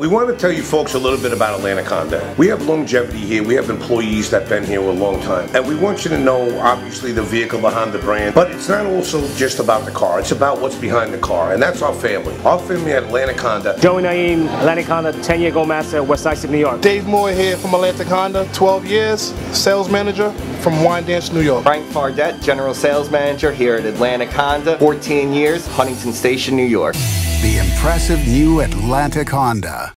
We want to tell you folks a little bit about Atlantic Honda. We have longevity here. We have employees that have been here a long time. And we want you to know, obviously, the vehicle, behind the brand. But it's not also just about the car. It's about what's behind the car. And that's our family. Our family at Atlantic Honda. Joey Naeem, Atlantic Honda, 10-year Gold Master, West Side, New York. Dave Moore here from Atlantic Honda, 12 years, sales manager from Wyandanch, New York. Frank Fardet, General Sales Manager here at Atlantic Honda, 14 years, Huntington Station, New York. The impressive new Atlantic Honda.